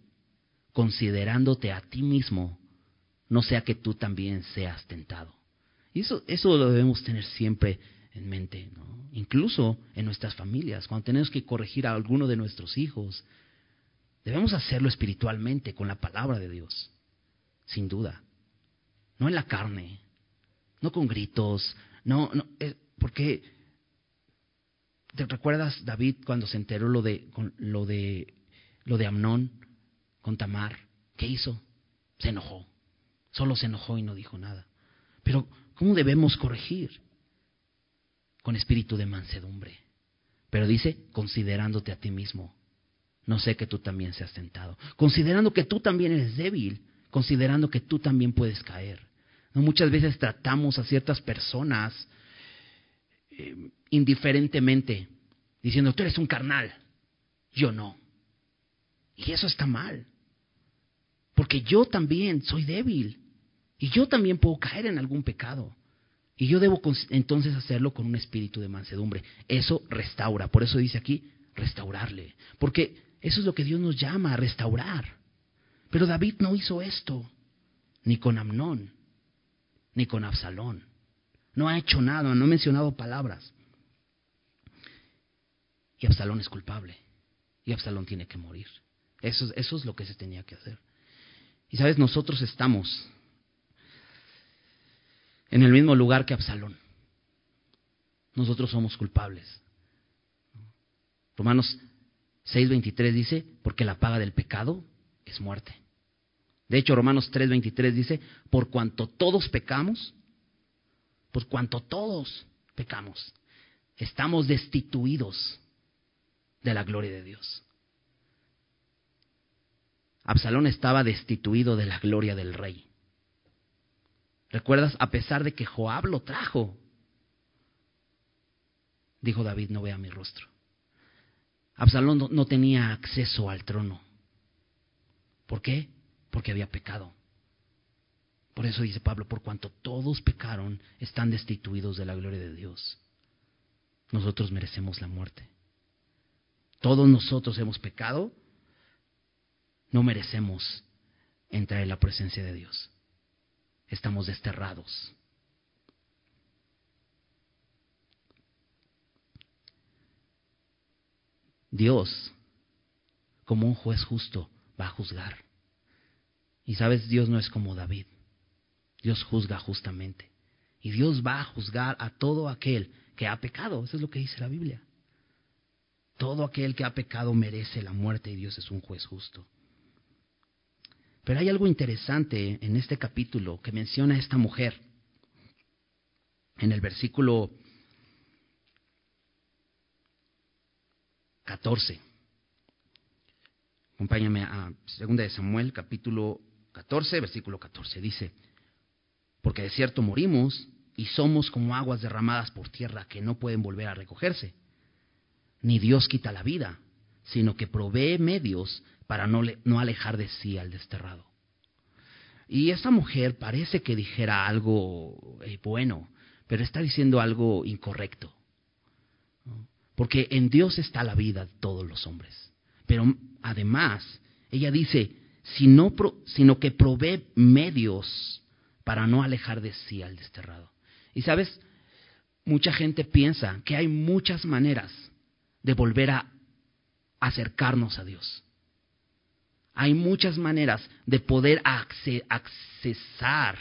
considerándote a ti mismo no sea que tú también seas tentado. Y eso, eso lo debemos tener siempre en mente, incluso en nuestras familias, cuando tenemos que corregir a alguno de nuestros hijos, debemos hacerlo espiritualmente, con la palabra de Dios, sin duda, no en la carne, no con gritos, no, no eh, porque ¿te recuerdas David cuando se enteró lo de, lo de, lo de Amnón con Tamar? ¿Qué hizo? Se enojó. Solo se enojó y no dijo nada. Pero, ¿cómo debemos corregir? Con espíritu de mansedumbre. Pero dice, considerándote a ti mismo. No sé que tú también seas tentado. Considerando que tú también eres débil. Considerando que tú también puedes caer. ¿No? Muchas veces tratamos a ciertas personas eh, indiferentemente, diciendo, tú eres un carnal, yo no. Y eso está mal. Porque yo también soy débil. Y yo también puedo caer en algún pecado. Y yo debo entonces hacerlo con un espíritu de mansedumbre. Eso restaura. Por eso dice aquí, restaurarle. Porque eso es lo que Dios nos llama, a restaurar. Pero David no hizo esto, ni con Amnón, ni con Absalón. No ha hecho nada, no ha mencionado palabras. Y Absalón es culpable. Y Absalón tiene que morir. Eso, es lo que se tenía que hacer. Y sabes, nosotros estamos en el mismo lugar que Absalón. Nosotros somos culpables. Romanos 6:23 dice, porque la paga del pecado es muerte. De hecho, Romanos 3:23 dice, por cuanto todos pecamos, por cuanto todos pecamos, estamos destituidos de la gloria de Dios. Absalón estaba destituido de la gloria del rey. ¿Recuerdas? A pesar de que Joab lo trajo, dijo David, no vea mi rostro. Absalón no, tenía acceso al trono. ¿Por qué? Porque había pecado. Por eso dice Pablo, por cuanto todos pecaron, están destituidos de la gloria de Dios. Nosotros merecemos la muerte. Todos nosotros hemos pecado no merecemos entrar en la presencia de Dios. Estamos desterrados. Dios, como un juez justo, va a juzgar. Y sabes, Dios no es como David. Dios juzga justamente. Y Dios va a juzgar a todo aquel que ha pecado. Eso es lo que dice la Biblia. Todo aquel que ha pecado merece la muerte y Dios es un juez justo. Pero hay algo interesante en este capítulo que menciona a esta mujer. En el versículo 14. Acompáñame a 2 de Samuel, capítulo 14, versículo 14. Dice, porque de cierto morimos y somos como aguas derramadas por tierra que no pueden volver a recogerse. Ni Dios quita la vida, sino que provee medios para no, alejar de sí al desterrado. Y esta mujer parece que dijera algo eh, bueno, pero está diciendo algo incorrecto. Porque en Dios está la vida de todos los hombres. Pero además, ella dice, sino que provee medios para no alejar de sí al desterrado. Y sabes, mucha gente piensa que hay muchas maneras de volver a acercarnos a Dios. Hay muchas maneras de poder accesar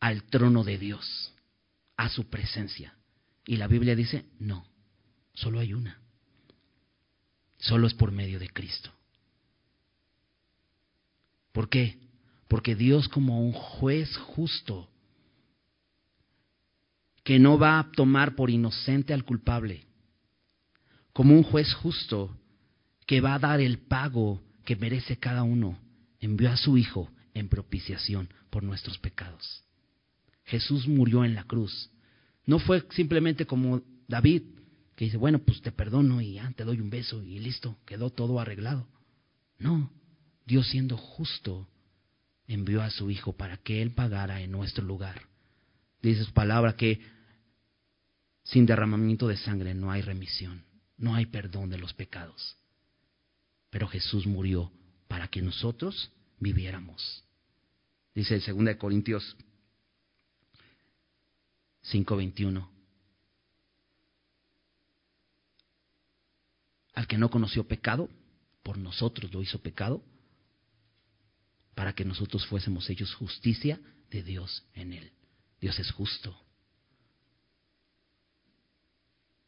al trono de Dios, a su presencia. Y la Biblia dice, no, solo hay una. Solo es por medio de Cristo. ¿Por qué? Porque Dios como un juez justo, que no va a tomar por inocente al culpable, como un juez justo que va a dar el pago que merece cada uno, envió a su Hijo en propiciación por nuestros pecados. Jesús murió en la cruz. No fue simplemente como David, que dice, bueno, pues te perdono y te doy un beso y listo, quedó todo arreglado. No, Dios siendo justo, envió a su Hijo para que Él pagara en nuestro lugar. Dice su palabra que sin derramamiento de sangre no hay remisión, no hay perdón de los pecados. Pero Jesús murió para que nosotros viviéramos. Dice el 2 Corintios 5:21. Al que no conoció pecado, por nosotros lo hizo pecado, para que nosotros fuésemos ellos justicia de Dios en él. Dios es justo.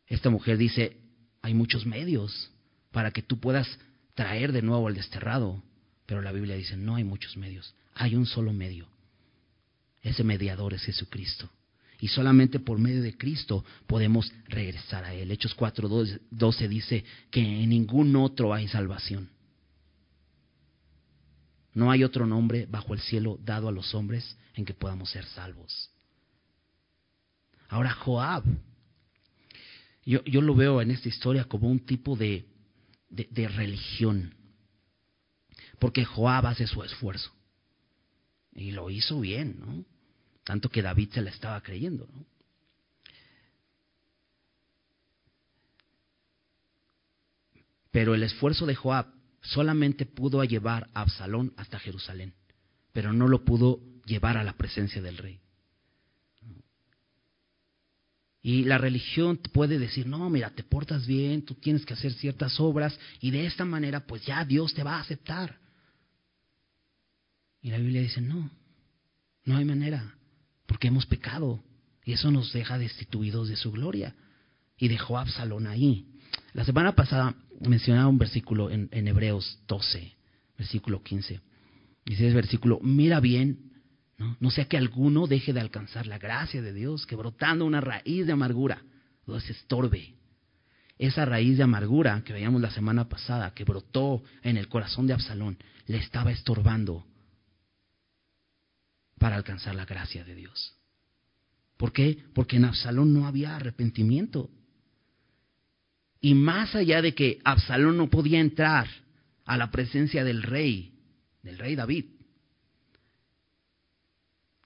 Esta mujer dice, hay muchos medios para que tú puedas traer de nuevo al desterrado, pero la Biblia dice, no hay muchos medios, hay un solo medio. Ese mediador es Jesucristo. Y solamente por medio de Cristo podemos regresar a Él. Hechos 4.12 dice que en ningún otro hay salvación. No hay otro nombre bajo el cielo dado a los hombres en que podamos ser salvos. Ahora Joab, yo, yo lo veo en esta historia como un tipo de, de religión. Porque Joab hace su esfuerzo. Y lo hizo bien, ¿no? Tanto que David se la estaba creyendo. ¿no? Pero el esfuerzo de Joab solamente pudo llevar a Absalón hasta Jerusalén, pero no lo pudo llevar a la presencia del rey. Y la religión puede decir, no, mira, te portas bien, tú tienes que hacer ciertas obras y de esta manera pues ya Dios te va a aceptar. Y la Biblia dice, no, no hay manera porque hemos pecado y eso nos deja destituidos de su gloria. Y dejó a Absalón ahí. La semana pasada mencionaba un versículo en, Hebreos 12, versículo 15. Dice ese versículo, mira bien, ¿no? no sea que alguno deje de alcanzar la gracia de Dios, que brotando una raíz de amargura, lo se estorbe. Esa raíz de amargura que veíamos la semana pasada, que brotó en el corazón de Absalón, le estaba estorbando para alcanzar la gracia de Dios. ¿Por qué? Porque en Absalón no había arrepentimiento. Y más allá de que Absalón no podía entrar a la presencia del rey, del rey David,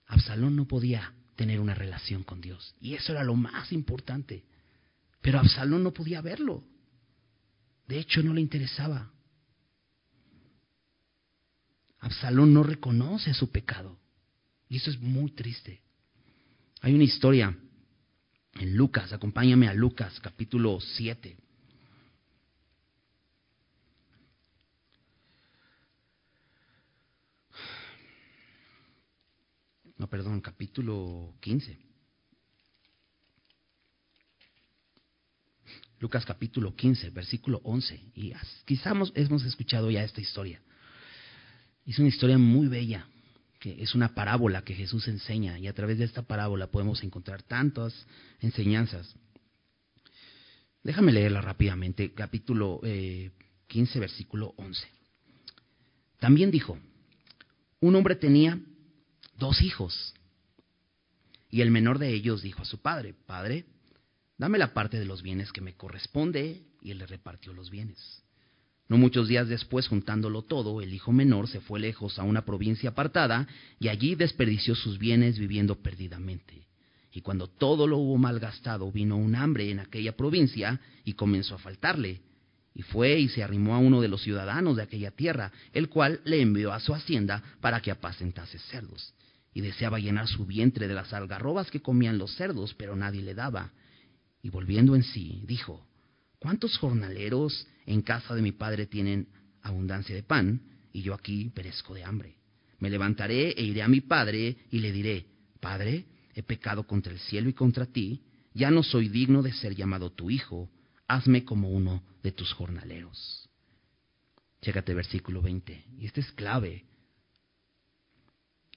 Absalón no podía tener una relación con Dios. Y eso era lo más importante. Pero Absalón no podía verlo. De hecho, no le interesaba. Absalón no reconoce su pecado. Y eso es muy triste. Hay una historia en Lucas, acompáñame a Lucas capítulo 7. No, perdón, capítulo 15. Lucas capítulo 15, versículo 11. Y quizás hemos escuchado ya esta historia. Es una historia muy bella, es una parábola que Jesús enseña y a través de esta parábola podemos encontrar tantas enseñanzas. Déjame leerla rápidamente, capítulo 15, eh, versículo 11. También dijo, un hombre tenía dos hijos y el menor de ellos dijo a su padre, Padre, dame la parte de los bienes que me corresponde y él le repartió los bienes. No muchos días después, juntándolo todo, el hijo menor se fue lejos a una provincia apartada y allí desperdició sus bienes viviendo perdidamente. Y cuando todo lo hubo malgastado, vino un hambre en aquella provincia y comenzó a faltarle. Y fue y se arrimó a uno de los ciudadanos de aquella tierra, el cual le envió a su hacienda para que apacentase cerdos. Y deseaba llenar su vientre de las algarrobas que comían los cerdos, pero nadie le daba. Y volviendo en sí, dijo, ¿Cuántos jornaleros en casa de mi padre tienen abundancia de pan y yo aquí perezco de hambre? Me levantaré e iré a mi padre y le diré, Padre, he pecado contra el cielo y contra ti, ya no soy digno de ser llamado tu hijo, hazme como uno de tus jornaleros. Chécate versículo 20, y este es clave.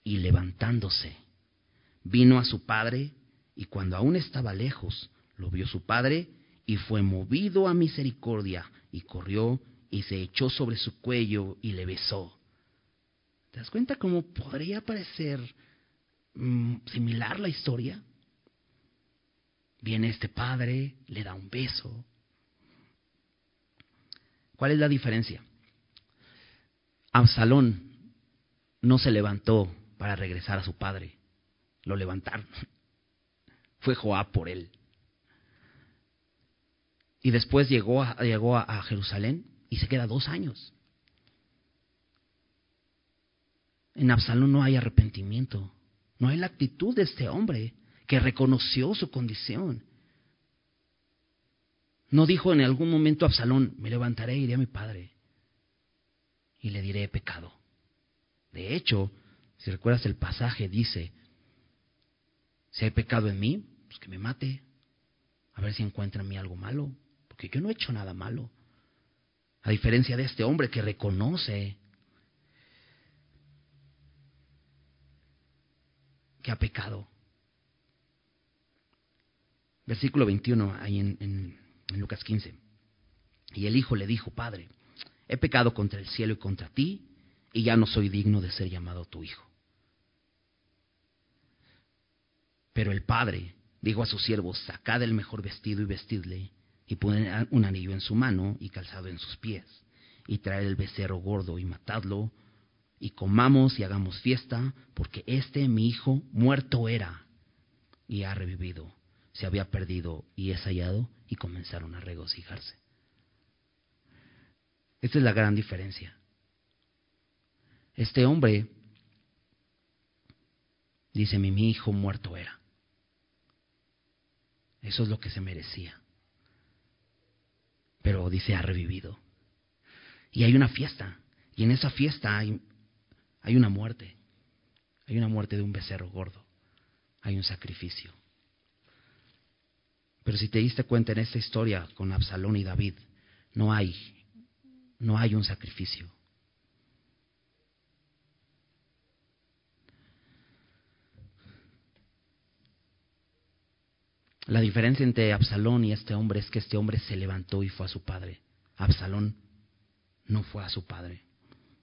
Y levantándose, vino a su padre, y cuando aún estaba lejos, lo vio su padre, y fue movido a misericordia, y corrió y se echó sobre su cuello y le besó. ¿Te das cuenta cómo podría parecer mm, similar la historia? Viene este padre, le da un beso. ¿Cuál es la diferencia? Absalón no se levantó para regresar a su padre, lo levantaron. Fue Joab por él. Y después llegó a, llegó a Jerusalén y se queda dos años. En Absalón no hay arrepentimiento, no hay la actitud de este hombre que reconoció su condición. No dijo en algún momento Absalón, me levantaré y iré a mi padre y le diré pecado. De hecho, si recuerdas el pasaje, dice, si hay pecado en mí, pues que me mate, a ver si encuentra en mí algo malo, porque yo no he hecho nada malo. A diferencia de este hombre que reconoce que ha pecado. Versículo 21, ahí en, en Lucas 15. Y el hijo le dijo, Padre, he pecado contra el cielo y contra ti, y ya no soy digno de ser llamado tu hijo. Pero el padre dijo a sus siervos, sacad el mejor vestido y vestidle, y poner un anillo en su mano y calzado en sus pies, y traer el becerro gordo y matadlo, y comamos y hagamos fiesta, porque este mi hijo muerto era y ha revivido, se había perdido y es hallado, y comenzaron a regocijarse. Esta es la gran diferencia. Este hombre dice, mi hijo muerto era. Eso es lo que se merecía pero dice ha revivido. Y hay una fiesta, y en esa fiesta hay, hay una muerte, hay una muerte de un becerro gordo, hay un sacrificio. Pero si te diste cuenta en esta historia con Absalón y David, no hay, no hay un sacrificio. La diferencia entre Absalón y este hombre es que este hombre se levantó y fue a su padre. Absalón no fue a su padre.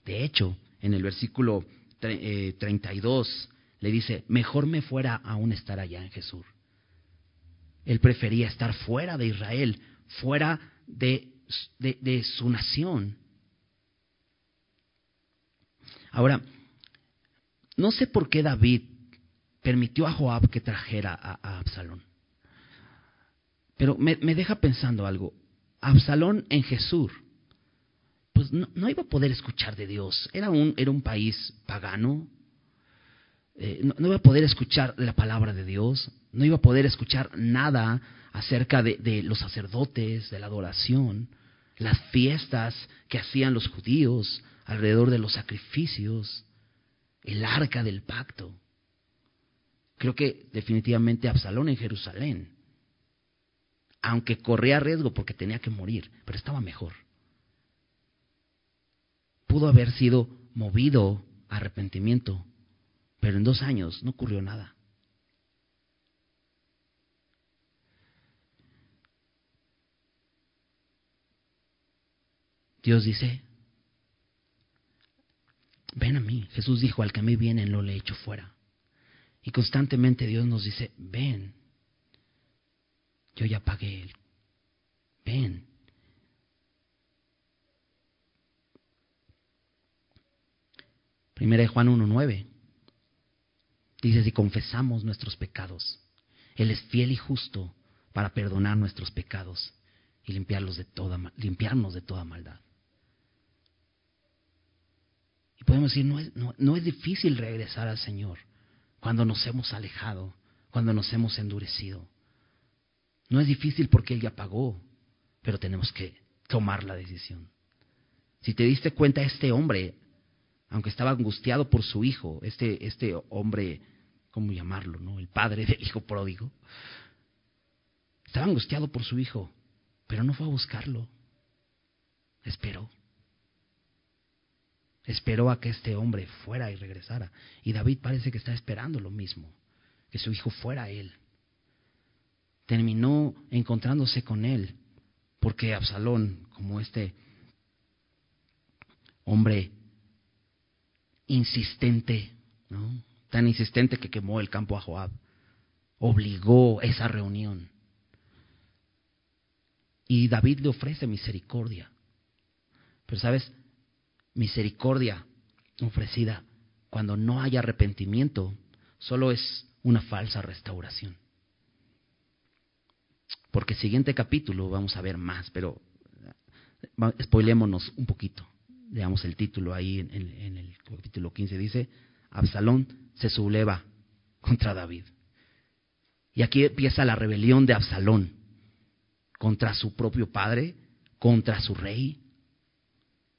De hecho, en el versículo 32 eh, le dice, mejor me fuera aún estar allá en Jesús. Él prefería estar fuera de Israel, fuera de, de, su nación. Ahora, no sé por qué David permitió a Joab que trajera a Absalón. Pero me, deja pensando algo. Absalón en Jesús, pues no, iba a poder escuchar de Dios. Era un, era un país pagano. Eh, no, iba a poder escuchar la palabra de Dios. No iba a poder escuchar nada acerca de, de los sacerdotes, de la adoración, las fiestas que hacían los judíos alrededor de los sacrificios, el arca del pacto. Creo que definitivamente Absalón en Jerusalén aunque corría riesgo porque tenía que morir, pero estaba mejor. Pudo haber sido movido a arrepentimiento, pero en dos años no ocurrió nada. Dios dice, ven a mí. Jesús dijo, al que a mí vienen lo le echo fuera. Y constantemente Dios nos dice, ven, yo ya pagué el. Ven. Primera de Juan 1.9. Dice, si confesamos nuestros pecados, Él es fiel y justo para perdonar nuestros pecados y limpiarlos de toda, limpiarnos de toda maldad. Y podemos decir, no es, no es difícil regresar al Señor cuando nos hemos alejado, cuando nos hemos endurecido. No es difícil porque Él ya pagó, pero tenemos que tomar la decisión. Si te diste cuenta, este hombre, aunque estaba angustiado por su hijo, este, este hombre cómo llamarlo, ¿no? El padre del hijo pródigo. Estaba angustiado por su hijo, pero no fue a buscarlo. Esperó. Esperó a que este hombre fuera y regresara. Y David parece que está esperando lo mismo, que su hijo fuera él. Terminó encontrándose con él, porque Absalón, como este hombre insistente, tan insistente que quemó el campo a Joab, obligó esa reunión. Y David le ofrece misericordia. Pero sabes, misericordia ofrecida cuando no hay arrepentimiento solo es una falsa restauración. Porque siguiente capítulo vamos a ver más, pero spoilémonos un poquito. Veamos el título ahí en, en el capítulo 15. Dice, Absalón se subleva contra David. Y aquí empieza la rebelión de Absalón contra su propio padre, contra su rey.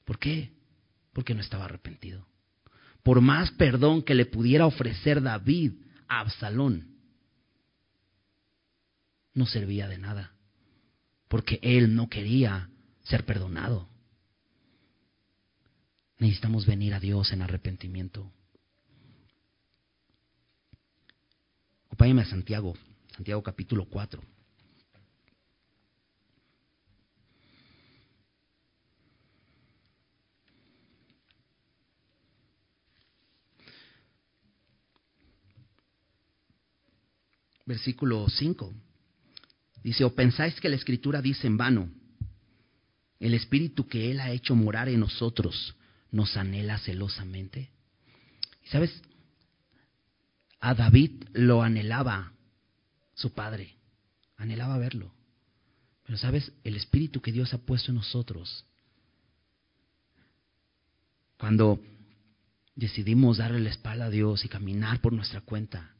¿Por qué? Porque no estaba arrepentido. Por más perdón que le pudiera ofrecer David a Absalón, no servía de nada, porque él no quería ser perdonado. Necesitamos venir a Dios en arrepentimiento. Acompáñame a Santiago, Santiago capítulo 4. Versículo 5. Dice, o pensáis que la escritura dice en vano, el espíritu que Él ha hecho morar en nosotros nos anhela celosamente. ¿Y sabes? A David lo anhelaba su padre, anhelaba verlo. Pero sabes, el espíritu que Dios ha puesto en nosotros, cuando decidimos darle la espalda a Dios y caminar por nuestra cuenta,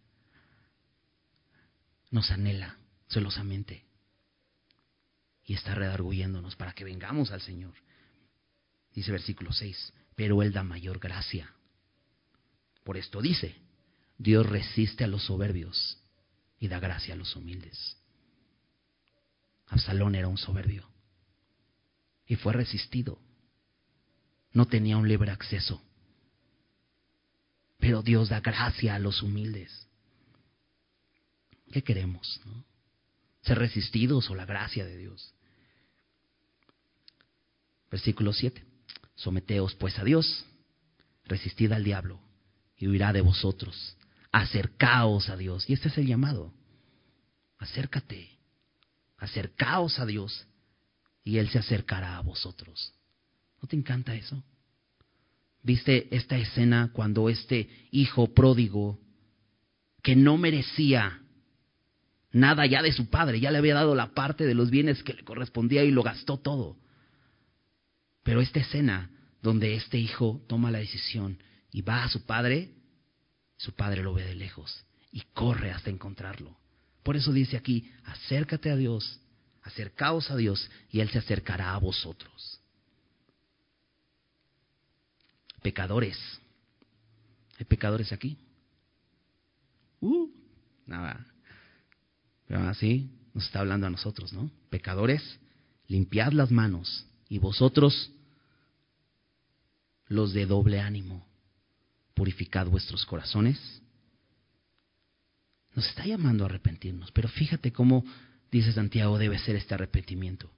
nos anhela celosamente y está redarguyéndonos para que vengamos al Señor. Dice versículo 6, pero Él da mayor gracia. Por esto dice, Dios resiste a los soberbios y da gracia a los humildes. Absalón era un soberbio y fue resistido. No tenía un libre acceso. Pero Dios da gracia a los humildes. ¿Qué queremos? ¿Ser resistidos o la gracia de Dios? Versículo 7. Someteos pues a Dios, resistid al diablo y huirá de vosotros acercaos a Dios. Y este es el llamado. Acércate, acercaos a Dios y Él se acercará a vosotros. ¿No te encanta eso? ¿Viste esta escena cuando este hijo pródigo, que no merecía nada ya de su padre, ya le había dado la parte de los bienes que le correspondía y lo gastó todo? Pero esta escena donde este hijo toma la decisión y va a su padre, su padre lo ve de lejos y corre hasta encontrarlo. Por eso dice aquí, acércate a Dios, acercaos a Dios y Él se acercará a vosotros. Pecadores. ¿Hay pecadores aquí? Uh, nada. Pero así nos está hablando a nosotros, ¿no? Pecadores, limpiad las manos y vosotros los de doble ánimo purificad vuestros corazones. Nos está llamando a arrepentirnos, pero fíjate cómo, dice Santiago, debe ser este arrepentimiento.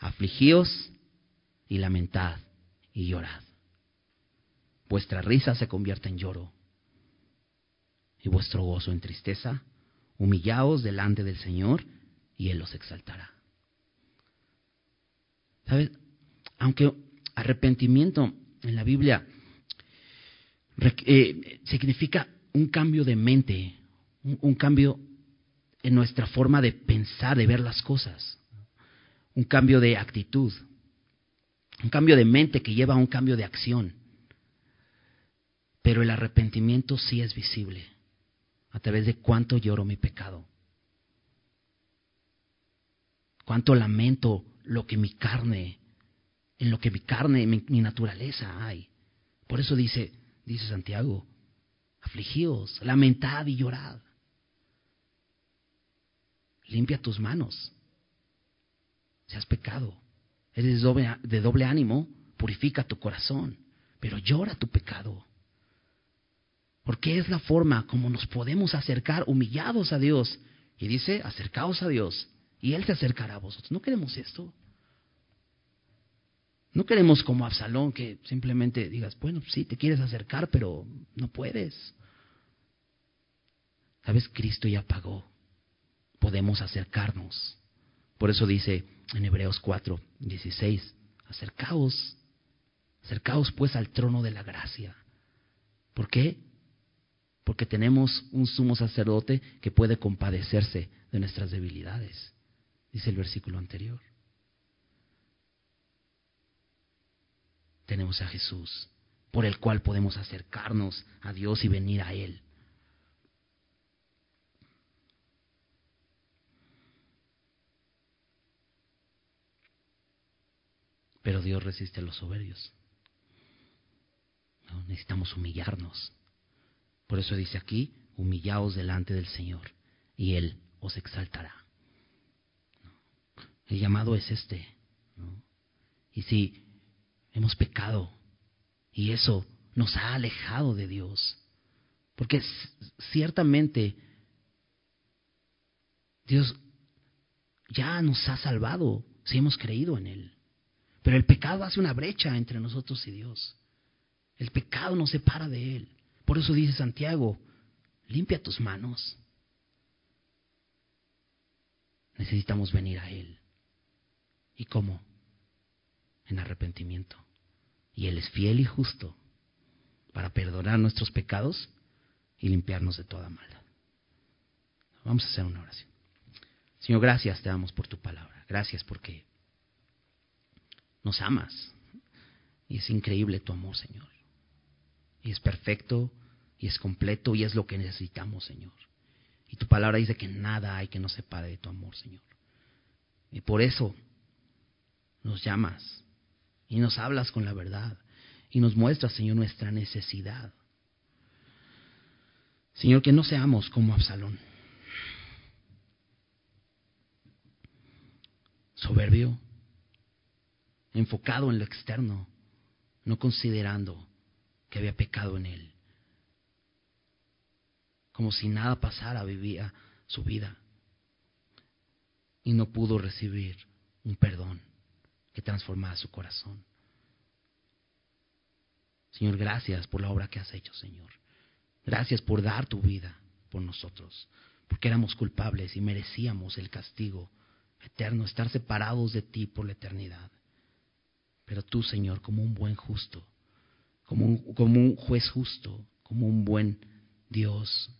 Afligíos y lamentad y llorad. Vuestra risa se convierte en lloro y vuestro gozo en tristeza. Humillaos delante del Señor y Él los exaltará. ¿Sabes? Aunque arrepentimiento en la Biblia eh, significa un cambio de mente, un, cambio en nuestra forma de pensar, de ver las cosas, un cambio de actitud, un cambio de mente que lleva a un cambio de acción. Pero el arrepentimiento sí es visible a través de cuánto lloro mi pecado, cuánto lamento lo que mi carne, en lo que mi carne, mi naturaleza hay. Por eso dice, dice Santiago, afligíos, lamentad y llorad. Limpia tus manos. Si has pecado, eres de doble ánimo, purifica tu corazón, pero llora tu pecado. Porque es la forma como nos podemos acercar humillados a Dios. Y dice, acercaos a Dios y Él se acercará a vosotros. No queremos esto. No queremos como Absalón que simplemente digas, bueno, sí, te quieres acercar, pero no puedes. ¿Sabes? Cristo ya pagó. Podemos acercarnos. Por eso dice en Hebreos 4, 16, acercaos, acercaos pues al trono de la gracia. ¿Por qué? Porque tenemos un sumo sacerdote que puede compadecerse de nuestras debilidades, dice el versículo anterior. Tenemos a Jesús, por el cual podemos acercarnos a Dios y venir a Él. Pero Dios resiste a los soberbios. necesitamos humillarnos. Por eso dice aquí, humillaos delante del Señor y Él os exaltará. El llamado es este. Y si hemos pecado y eso nos ha alejado de Dios, porque ciertamente Dios ya nos ha salvado si hemos creído en Él. Pero el pecado hace una brecha entre nosotros y Dios. El pecado nos separa de Él. Por eso dice Santiago, limpia tus manos. Necesitamos venir a Él. ¿Y cómo? En arrepentimiento. Y Él es fiel y justo para perdonar nuestros pecados y limpiarnos de toda maldad. Vamos a hacer una oración. Señor, gracias te damos por tu palabra. Gracias porque nos amas. Y es increíble tu amor, Señor y es perfecto y es completo y es lo que necesitamos, Señor. Y tu palabra dice que nada hay que nos separe de tu amor, Señor. Y por eso nos llamas y nos hablas con la verdad y nos muestras, Señor, nuestra necesidad. Señor, que no seamos como Absalón. Soberbio, enfocado en lo externo, no considerando que había pecado en él. Como si nada pasara, vivía su vida. Y no pudo recibir un perdón que transformara su corazón. Señor, gracias por la obra que has hecho, Señor. Gracias por dar tu vida por nosotros, porque éramos culpables y merecíamos el castigo eterno, estar separados de ti por la eternidad. Pero tú, Señor, como un buen justo, como un, como un juez justo, como un buen Dios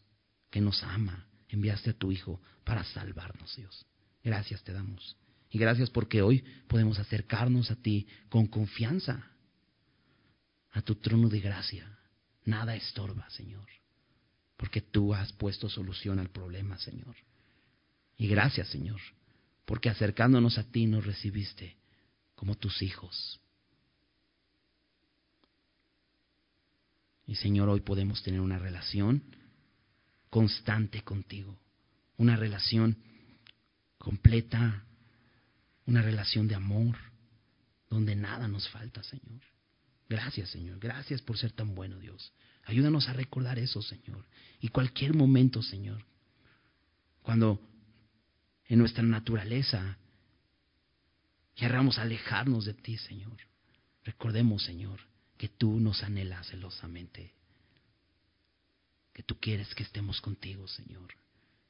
que nos ama. Enviaste a tu Hijo para salvarnos, Dios. Gracias te damos. Y gracias porque hoy podemos acercarnos a ti con confianza, a tu trono de gracia. Nada estorba, Señor, porque tú has puesto solución al problema, Señor. Y gracias, Señor, porque acercándonos a ti nos recibiste como tus hijos. Y Señor, hoy podemos tener una relación constante contigo, una relación completa, una relación de amor, donde nada nos falta, Señor. Gracias, Señor. Gracias por ser tan bueno, Dios. Ayúdanos a recordar eso, Señor. Y cualquier momento, Señor, cuando en nuestra naturaleza querramos alejarnos de ti, Señor, recordemos, Señor, que tú nos anhelas celosamente, que tú quieres que estemos contigo, Señor,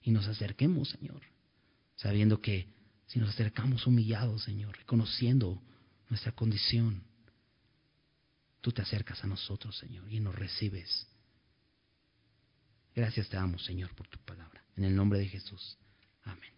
y nos acerquemos, Señor, sabiendo que si nos acercamos humillados, Señor, reconociendo nuestra condición, tú te acercas a nosotros, Señor, y nos recibes. Gracias te damos, Señor, por tu palabra. En el nombre de Jesús. Amén.